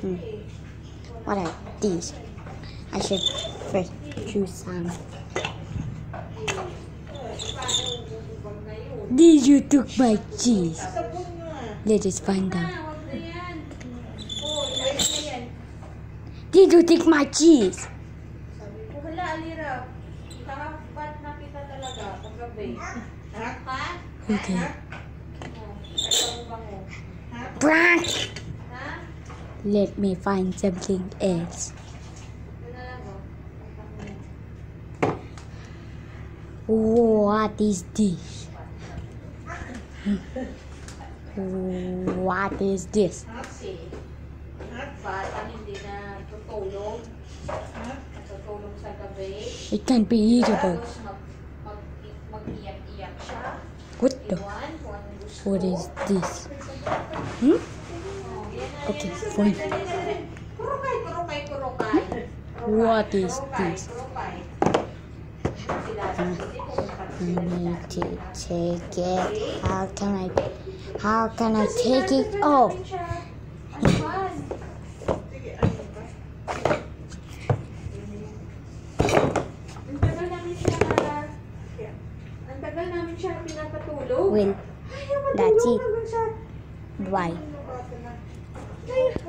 Hmm. What are these? I should first choose some. Did you took my cheese? Let us find out. Did you take my cheese? Okay. Prank! Let me find something else. What is this? What is this? It can be eatable. What the? What is this? Hmm? Oh, Okay, fine. What is this? I need to take it. How can I? How can I take it pinapatulog. Well, that's it. Bye. Ay,